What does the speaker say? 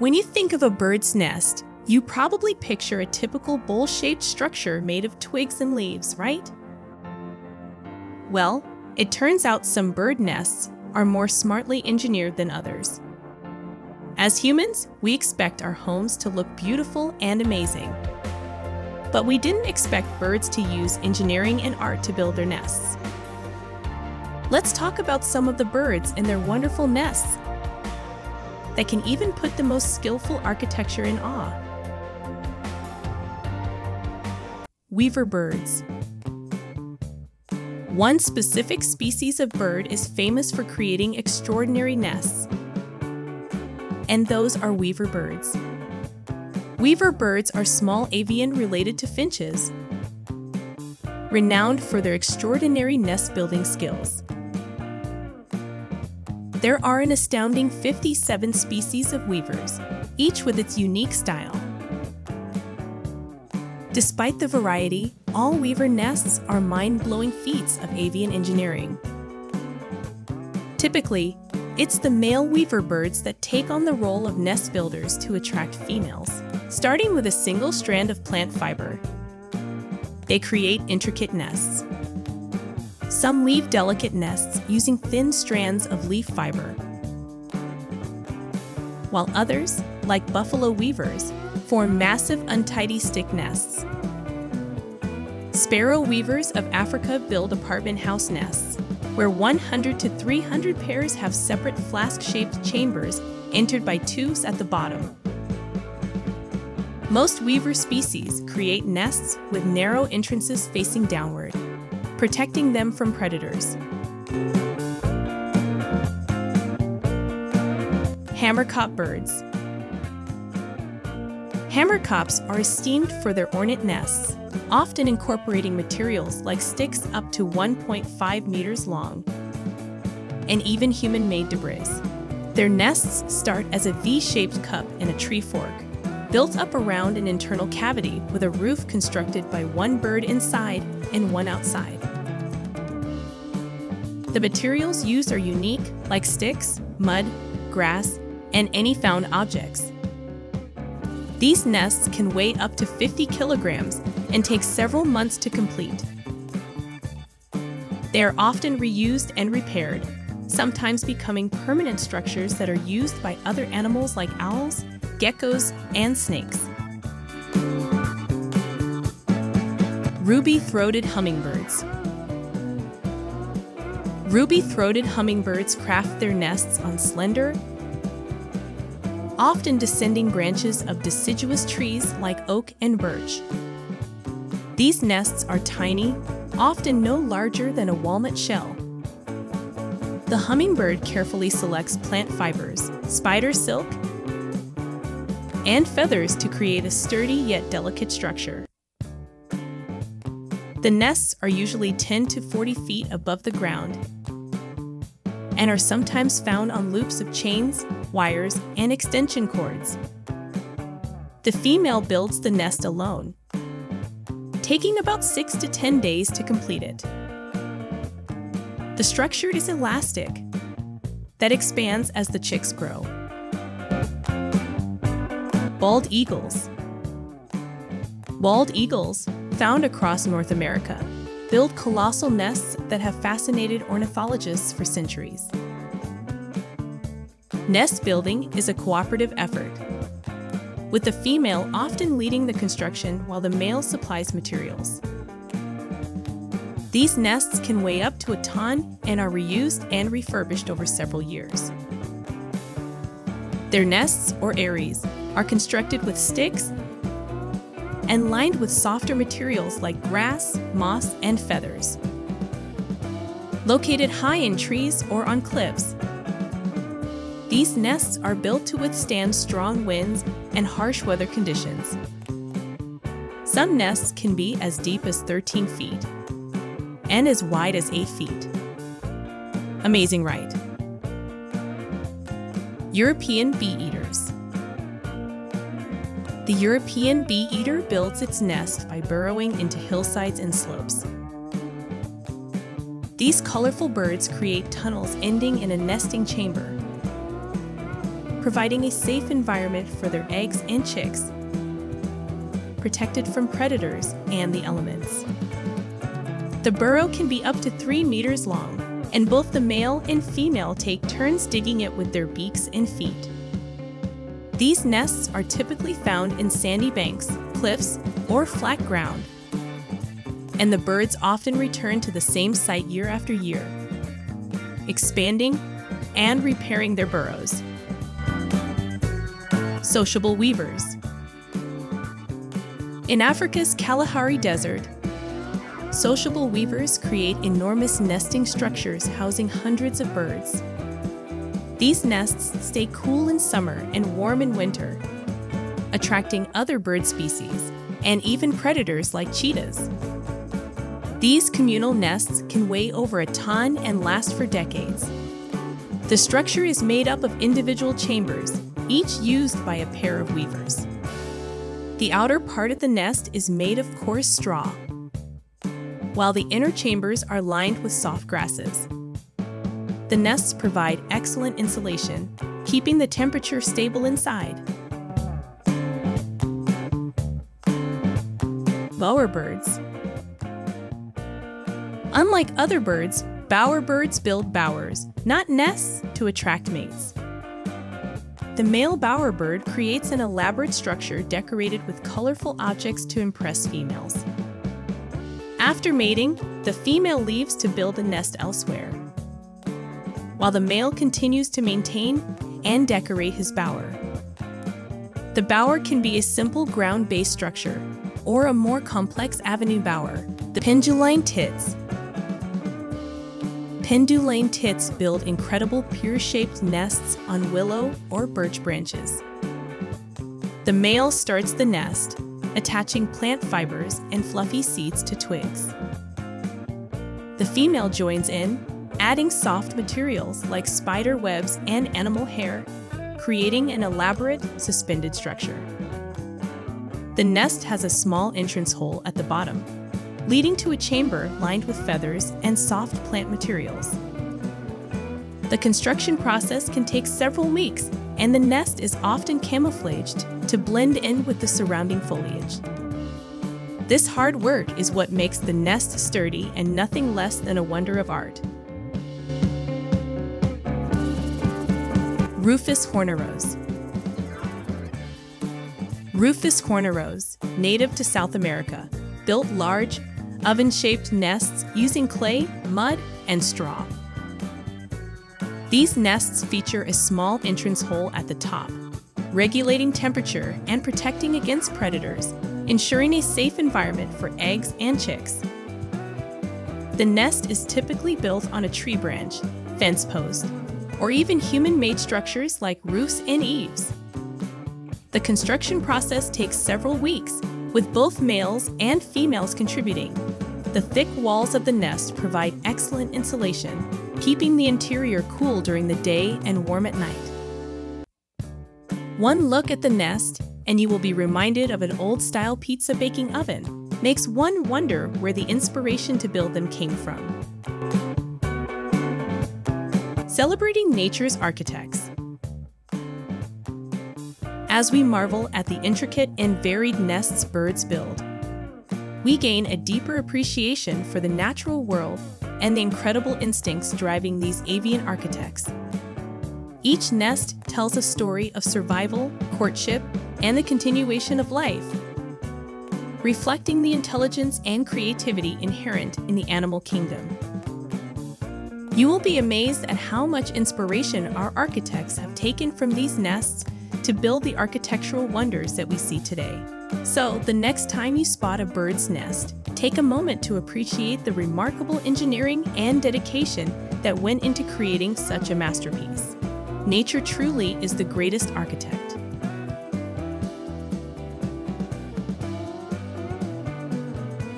When you think of a bird's nest, you probably picture a typical bowl shaped structure made of twigs and leaves, right? Well, it turns out some bird nests are more smartly engineered than others. As humans, we expect our homes to look beautiful and amazing. But we didn't expect birds to use engineering and art to build their nests. Let's talk about some of the birds and their wonderful nests that can even put the most skillful architecture in awe. Weaver birds. One specific species of bird is famous for creating extraordinary nests, and those are weaver birds. Weaver birds are small avian related to finches, renowned for their extraordinary nest building skills. There are an astounding 57 species of weavers, each with its unique style. Despite the variety, all weaver nests are mind blowing feats of avian engineering. Typically, it's the male weaver birds that take on the role of nest builders to attract females. Starting with a single strand of plant fiber, they create intricate nests. Some weave delicate nests using thin strands of leaf fiber, while others, like buffalo weavers, form massive untidy stick nests. Sparrow weavers of Africa build apartment house nests, where 100 to 300 pairs have separate flask shaped chambers entered by tubes at the bottom. Most weaver species create nests with narrow entrances facing downward protecting them from predators. Hamerkop birds. Hamerkops are esteemed for their ornate nests, often incorporating materials like sticks up to 1.5 meters long, and even human made debris. Their nests start as a V shaped cup in a tree fork, built up around an internal cavity with a roof constructed by one bird inside and one outside. The materials used are unique, like sticks, mud, grass, and any found objects. These nests can weigh up to 50 kilograms and take several months to complete. They are often reused and repaired, sometimes becoming permanent structures that are used by other animals like owls, geckos, and snakes. Ruby throated hummingbirds. Ruby throated hummingbirds craft their nests on slender, often descending branches of deciduous trees like oak and birch. These nests are tiny, often no larger than a walnut shell. The hummingbird carefully selects plant fibers, spider silk, and feathers to create a sturdy yet delicate structure. The nests are usually 10 to 40 feet above the ground and are sometimes found on loops of chains, wires, and extension cords. The female builds the nest alone, taking about 6 to 10 days to complete it. The structure is elastic that expands as the chicks grow. Bald eagles. Bald eagles, found across North America, build colossal nests that have fascinated ornithologists for centuries. Nest building is a cooperative effort, with the female often leading the construction while the male supplies materials. These nests can weigh up to a ton and are reused and refurbished over several years. Their nests, or eyries, are constructed with sticks and lined with softer materials like grass, moss, and feathers. Located high in trees or on cliffs, these nests are built to withstand strong winds and harsh weather conditions. Some nests can be as deep as 13 feet and as wide as 8 feet. Amazing, right? European bee eaters. The European bee eater builds its nest by burrowing into hillsides and slopes. These colorful birds create tunnels ending in a nesting chamber. providing a safe environment for their eggs and chicks, protected from predators and the elements. The burrow can be up to 3 meters long, and both the male and female take turns digging it with their beaks and feet. These nests are typically found in sandy banks, cliffs, or flat ground, and the birds often return to the same site year after year, expanding and repairing their burrows. Sociable weavers. In Africa's Kalahari Desert, sociable weavers create enormous nesting structures housing hundreds of birds. These nests stay cool in summer and warm in winter, attracting other bird species and even predators like cheetahs. These communal nests can weigh over a ton and last for decades. The structure is made up of individual chambers, each used by a pair of weavers. The outer part of the nest is made of coarse straw, while the inner chambers are lined with soft grasses. The nests provide excellent insulation, keeping the temperature stable inside. Bowerbirds Unlike other birds, bowerbirds build bowers, not nests, to attract mates. The male bowerbird creates an elaborate structure decorated with colorful objects to impress females. After mating, the female leaves to build a nest elsewhere, while the male continues to maintain and decorate his bower. The bower can be a simple ground based structure or a more complex avenue bower, the penduline tits, Penduline tits build incredible pear-shaped nests on willow or birch branches. The male starts the nest, attaching plant fibers and fluffy seeds to twigs. The female joins in, adding soft materials like spider webs and animal hair, creating an elaborate, suspended structure. The nest has a small entrance hole at the bottom, leading to a chamber lined with feathers and soft plant materials. The construction process can take several weeks, and the nest is often camouflaged to blend in with the surrounding foliage. This hard work is what makes the nest sturdy and nothing less than a wonder of art. Rufous Horneros Rufous horneros, native to South America, built large, oven shaped nests using clay, mud, and straw. These nests feature a small entrance hole at the top, regulating temperature and protecting against predators, ensuring a safe environment for eggs and chicks. The nest is typically built on a tree branch, fence post, or even human made structures like roofs and eaves. The construction process takes several weeks with both males and females contributing. The thick walls of the nest provide excellent insulation, keeping the interior cool during the day and warm at night. One look at the nest, and you will be reminded of an old style pizza baking oven. Makes one wonder where the inspiration to build them came from. Celebrating nature's architects. As we marvel at the intricate and varied nests birds build, we gain a deeper appreciation for the natural world and the incredible instincts driving these avian architects. Each nest tells a story of survival, courtship, and the continuation of life, reflecting the intelligence and creativity inherent in the animal kingdom. You will be amazed at how much inspiration our architects have taken from these nests to build the architectural wonders that we see today. So, the next time you spot a bird's nest, take a moment to appreciate the remarkable engineering and dedication that went into creating such a masterpiece. Nature truly is the greatest architect.